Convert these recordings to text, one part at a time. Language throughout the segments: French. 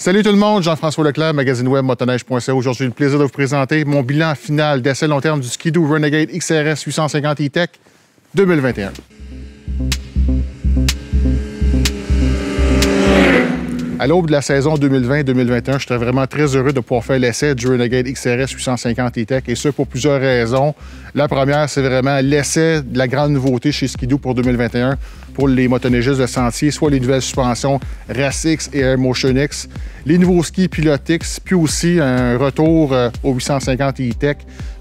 Salut tout le monde, Jean-François Leclerc, magazine web motoneige.ca. Aujourd'hui, le plaisir de vous présenter mon bilan final d'essai long terme du Skidoo Renegade XRS 850 E-Tech 2021. À l'aube de la saison 2020-2021, j'étais vraiment très heureux de pouvoir faire l'essai du Renegade XRS 850 E-Tech et ce pour plusieurs raisons. La première, c'est vraiment l'essai de la grande nouveauté chez Skidoo pour 2021 pour les motoneigistes de sentier, soit les nouvelles suspensions RACX et Air Motion X, les nouveaux skis Pilotix, puis aussi un retour euh, au 850 E-Tech.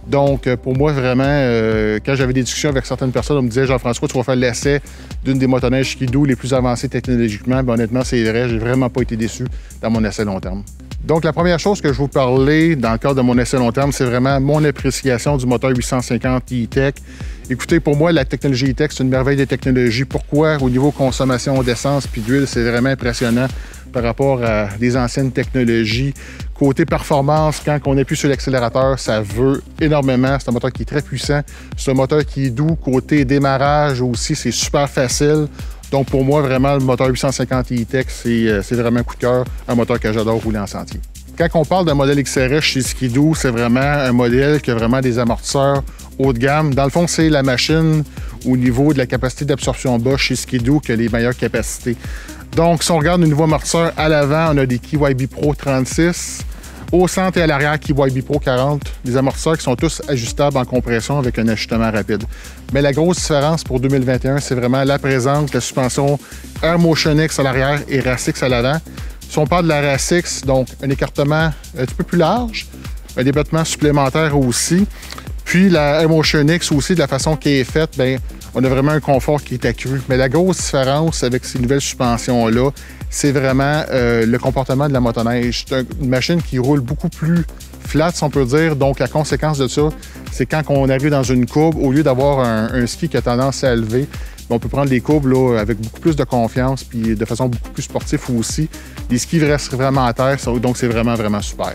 Donc, euh, pour moi, vraiment, euh, quand j'avais des discussions avec certaines personnes, on me disait Jean-François, tu vas faire l'essai d'une des motoneiges Skidoo les plus avancées technologiquement. Ben, honnêtement, c'est vrai, j'ai vraiment pas été déçu dans mon essai long terme. Donc, la première chose que je vous parler dans le cadre de mon essai long terme, c'est vraiment mon appréciation du moteur 850 E-Tech. Écoutez, pour moi, la technologie E-Tech, c'est une merveille de technologie. Pourquoi? Au niveau consommation d'essence puis d'huile, c'est vraiment impressionnant par rapport à des anciennes technologies. Côté performance, quand on appuie sur l'accélérateur, ça veut énormément. C'est un moteur qui est très puissant. C'est un moteur qui est doux. Côté démarrage aussi, c'est super facile. Donc, pour moi, vraiment, le moteur 850 E-Tech, c'est vraiment un coup de cœur, un moteur que j'adore rouler en sentier. Quand on parle d'un modèle XRS chez Skidoo, c'est vraiment un modèle qui a vraiment des amortisseurs haut de gamme. Dans le fond, c'est la machine au niveau de la capacité d'absorption bas chez Skidoo qui a les meilleures capacités. Donc, si on regarde le nouveau amortisseur à l'avant, on a des KYB Pro 36. Au centre et à l'arrière, KYB Pro 40, des amortisseurs qui sont tous ajustables en compression avec un ajustement rapide. Mais la grosse différence pour 2021, c'est vraiment la présence de la suspension Air Motion X à l'arrière et RACX à l'avant. Si on parle de la RACX, donc un écartement un petit peu plus large, un débattement supplémentaire aussi. Puis la Air Motion X aussi, de la façon qui est faite, bien, on a vraiment un confort qui est accru. Mais la grosse différence avec ces nouvelles suspensions-là, c'est vraiment euh, le comportement de la motoneige. C'est une machine qui roule beaucoup plus flat, si on peut dire. Donc, la conséquence de ça, c'est quand on arrive dans une courbe, au lieu d'avoir un, ski qui a tendance à élever, on peut prendre les courbes avec beaucoup plus de confiance puis de façon beaucoup plus sportive aussi. Les skis restent vraiment à terre, donc c'est vraiment, vraiment super.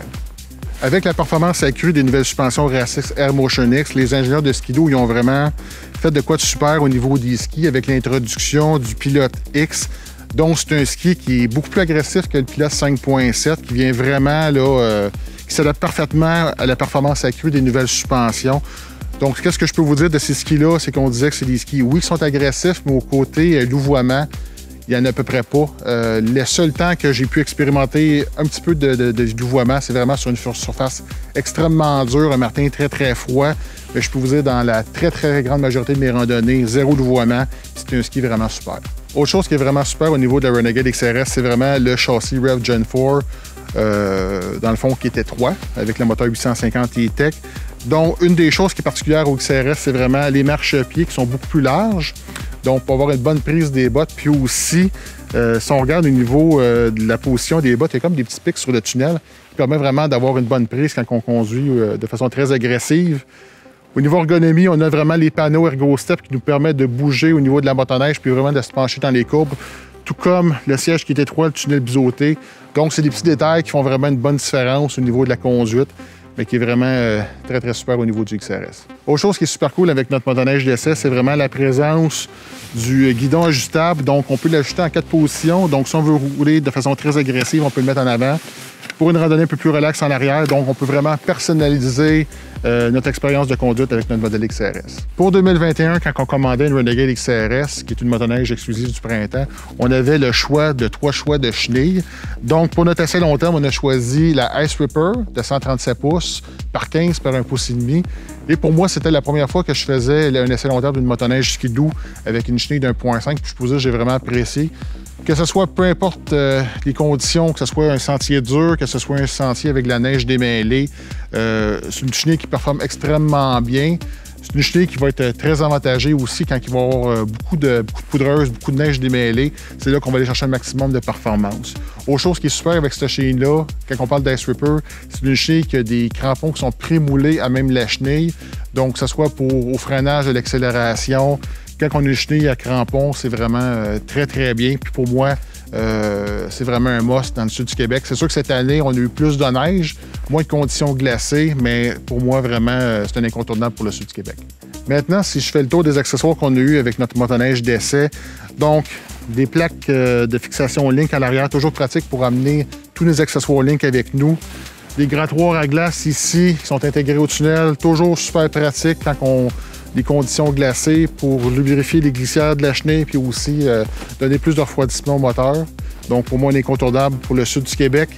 Avec la performance accrue des nouvelles suspensions RACX Air Motion X, les ingénieurs de Skido ils ont vraiment fait de quoi de super au niveau des skis avec l'introduction du Pilote X. Donc, c'est un ski qui est beaucoup plus agressif que le Pilote 5.7, qui vient vraiment, là, euh, qui s'adapte parfaitement à la performance accrue des nouvelles suspensions. Donc, qu'est-ce que je peux vous dire de ces skis-là? C'est qu'on disait que c'est des skis, oui, qui sont agressifs, mais au côté euh, louvoiement, il n'y en a à peu près pas. Euh, le seul temps que j'ai pu expérimenter un petit peu de, de, c'est vraiment sur une surface extrêmement dure, un matin très, très froid. Mais je peux vous dire, dans la très, très grande majorité de mes randonnées, zéro louvoiement. C'est un ski vraiment super. Autre chose qui est vraiment super au niveau de la Renegade XRS, c'est vraiment le châssis Rev Gen 4, euh, dans le fond, qui est étroit, avec le moteur 850 E-Tech. Donc, une des choses qui est particulière au XRS, c'est vraiment les marchepieds qui sont beaucoup plus larges. Donc, pour avoir une bonne prise des bottes, puis aussi, euh, si on regarde au niveau euh, de la position des bottes, il y a comme des petits pics sur le tunnel qui permet vraiment d'avoir une bonne prise quand on conduit euh, de façon très agressive. Au niveau ergonomie, on a vraiment les panneaux ErgoStep qui nous permettent de bouger au niveau de la motoneige puis vraiment de se pencher dans les courbes, tout comme le siège qui est étroit, le tunnel biseauté. Donc, c'est des petits détails qui font vraiment une bonne différence au niveau de la conduite mais qui est vraiment euh, très, très super au niveau du XRS. Autre chose qui est super cool avec notre motoneige d'essai, c'est vraiment la présence du guidon ajustable. Donc, on peut l'ajuster en quatre positions. Donc, si on veut rouler de façon très agressive, on peut le mettre en avant. Pour une randonnée un peu plus relaxe en arrière, donc on peut vraiment personnaliser euh, notre expérience de conduite avec notre modèle XRS. Pour 2021, quand on commandait une Renegade XRS, qui est une motoneige exclusive du printemps, on avait le choix de trois choix de chenilles. Donc, pour notre essai long terme, on a choisi la Ice Ripper de 137 pouces par 15 par 1 pouce et demi. Et pour moi, c'était la première fois que je faisais un essai long terme d'une motoneige skidoo avec une chenille d'1.5. Je peux vous dire, j'ai vraiment apprécié que ce soit peu importe euh, les conditions, que ce soit un sentier dur, que ce soit un sentier avec la neige démêlée, euh, c'est une chenille qui performe extrêmement bien. C'est une chenille qui va être très avantagée aussi quand il va y avoir euh, beaucoup de, beaucoup de poudreuse, beaucoup de neige démêlée. C'est là qu'on va aller chercher un maximum de performance. Autre chose qui est super avec cette chenille-là, quand on parle d'Ice Ripper, c'est une chenille qui a des crampons qui sont pré-moulés à même la chenille. Donc, que ce soit pour au freinage de l'accélération, quand on une chenille à crampons, c'est vraiment euh, très, très bien. Puis pour moi, euh, c'est vraiment un must dans le sud du Québec. C'est sûr que cette année, on a eu plus de neige, moins de conditions glacées, mais pour moi, vraiment, euh, c'est un incontournable pour le sud du Québec. Maintenant, si je fais le tour des accessoires qu'on a eu avec notre motoneige d'essai, donc des plaques de fixation Link à l'arrière, toujours pratique pour amener tous nos accessoires Link avec nous. Les grattoirs à glace ici qui sont intégrés au tunnel, toujours super pratique quand on les conditions glacées pour lubrifier les glissières de la chenille puis aussi euh, donner plus de refroidissement au moteur. Donc pour moi, un incontournable pour le sud du Québec.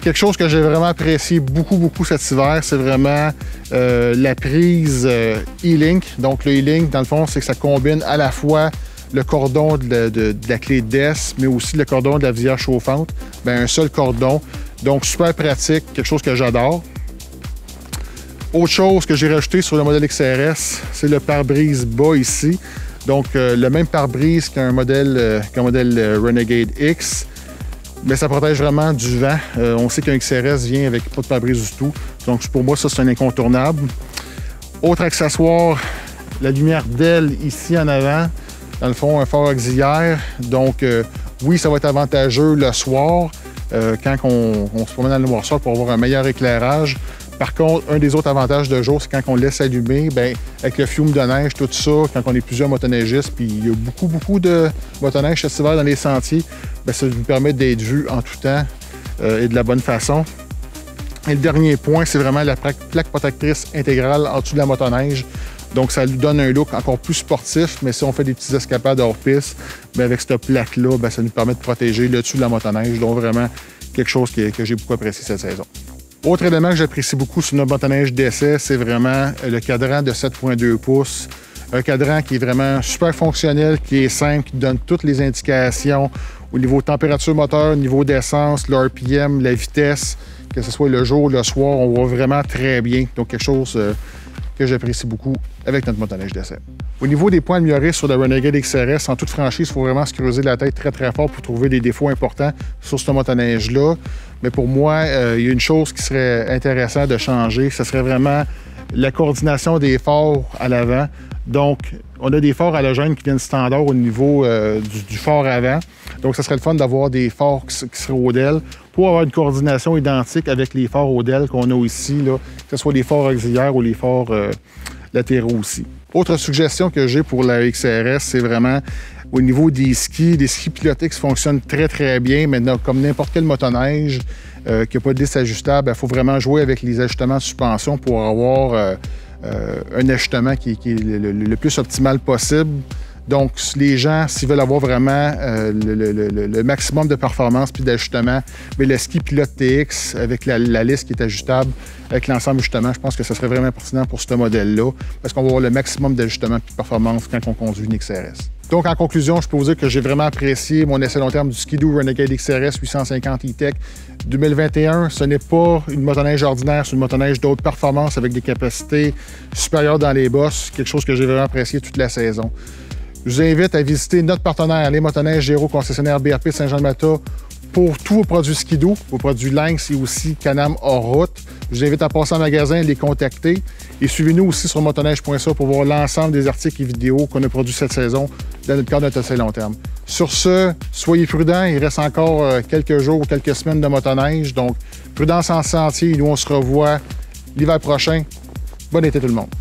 Quelque chose que j'ai vraiment apprécié beaucoup, beaucoup cet hiver, c'est vraiment euh, la prise euh, E-Link. Donc le E-Link, dans le fond, c'est que ça combine à la fois le cordon de, la clé DES, mais aussi le cordon de la visière chauffante. Bien, un seul cordon. Donc super pratique, quelque chose que j'adore. Autre chose que j'ai rajouté sur le modèle XRS, c'est le pare-brise bas ici. Donc, euh, le même pare-brise qu'un modèle, modèle Renegade X, mais ça protège vraiment du vent. Euh, on sait qu'un XRS vient avec pas de pare-brise du tout. Donc pour moi, ça, c'est un incontournable. Autre accessoire, la lumière d'aile ici en avant. Dans le fond, un phare auxiliaire. Donc euh, oui, ça va être avantageux le soir, euh, quand on, se promène dans le noirceur pour avoir un meilleur éclairage. Par contre, un des autres avantages de jour, c'est quand on laisse allumer, bien, avec le fume de neige, tout ça, quand on est plusieurs motoneigistes, puis il y a beaucoup, beaucoup de motoneiges cet hiver dans les sentiers, bien, ça nous permet d'être vu en tout temps euh, et de la bonne façon. Et le dernier point, c'est vraiment la plaque protectrice intégrale en dessous de la motoneige. Donc, ça lui donne un look encore plus sportif, mais si on fait des petites escapades hors piste, bien, avec cette plaque-là, bien, ça nous permet de protéger le dessus de la motoneige. Donc, vraiment, quelque chose que j'ai beaucoup apprécié cette saison. Autre élément que j'apprécie beaucoup sur notre motoneige d'essai, c'est vraiment le cadran de 7.2 pouces. Un cadran qui est vraiment super fonctionnel, qui est simple, qui donne toutes les indications au niveau température moteur, niveau d'essence, l'RPM, la vitesse, que ce soit le jour ou le soir, on voit vraiment très bien. Donc, quelque chose euh, que j'apprécie beaucoup avec notre motoneige d'essai. Au niveau des points améliorés sur le Renegade XRS, en toute franchise, il faut vraiment se creuser la tête très très fort pour trouver des défauts importants sur ce motoneige-là. Mais pour moi, euh, il y a une chose qui serait intéressante de changer, ce serait vraiment la coordination des phares à l'avant. Donc, on a des phares halogènes qui viennent standard au niveau euh, du, phare avant. Donc, ce serait le fun d'avoir des phares qui, seraient au DEL pour avoir une coordination identique avec les phares au DEL qu'on a ici, que ce soit les phares auxiliaires ou les phares euh, latéraux aussi. Autre suggestion que j'ai pour la XRS, c'est vraiment au niveau des skis, des skis pilotés qui fonctionnent très, très bien. Maintenant, comme n'importe quel motoneige euh, qui n'a pas de liste ajustable, il faut vraiment jouer avec les ajustements de suspension pour avoir euh, euh, un ajustement qui, est le, plus optimal possible. Donc, les gens, s'ils veulent avoir vraiment le, maximum de performance puis d'ajustement, mais le ski pilote TX avec la, liste qui est ajustable, avec l'ensemble d'ajustements, je pense que ce serait vraiment pertinent pour ce modèle-là parce qu'on va avoir le maximum d'ajustement et de performance quand on conduit une XRS. Donc, en conclusion, je peux vous dire que j'ai vraiment apprécié mon essai long terme du Skidoo Renegade XRS 850 E-Tech 2021. Ce n'est pas une motoneige ordinaire, c'est une motoneige d'autre performance avec des capacités supérieures dans les bosses, quelque chose que j'ai vraiment apprécié toute la saison. Je vous invite à visiter notre partenaire, les motoneiges Géro concessionnaire BRP Saint-Jean-de-Mata, pour tous vos produits Skidoo, vos produits Lynx et aussi Canam hors route. Je vous invite à passer en magasin, les contacter. Et suivez-nous aussi sur motoneige.ca pour voir l'ensemble des articles et vidéos qu'on a produits cette saison dans notre cadre de notre long terme. Sur ce, soyez prudents. Il reste encore euh, quelques jours ou quelques semaines de motoneige. Donc, prudence en sentier. Nous, on se revoit l'hiver prochain. Bon été tout le monde.